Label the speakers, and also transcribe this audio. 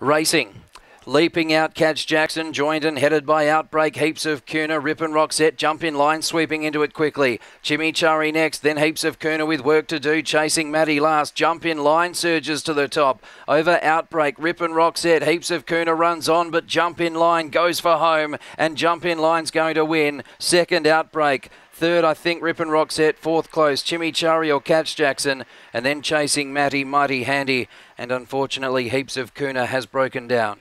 Speaker 1: Racing. Leaping out, Catch Jackson, joined and headed by Outbreak, Heaps of Kuna, Rip and Roxette, jump in line, sweeping into it quickly. Chimichurri next, then Heaps of Kuna with work to do, chasing Matty last, jump in line, surges to the top. Over Outbreak, Rip and Roxette, Heaps of Kuna runs on, but jump in line goes for home, and jump in line's going to win. Second Outbreak. Third, I think, Rip and Roxette. Fourth, close, Chimichurri or Catch Jackson. And then chasing Matty, Mighty Handy. And unfortunately, Heaps of Kuna has broken down.